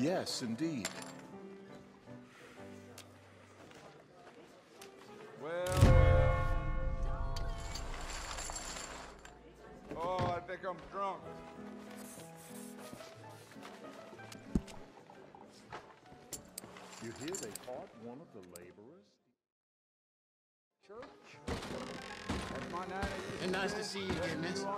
Yes, indeed. Well, well. Oh, I think I'm drunk. You hear they caught one of the laborers? Church. That's my 90 And nice to see you again, miss. The.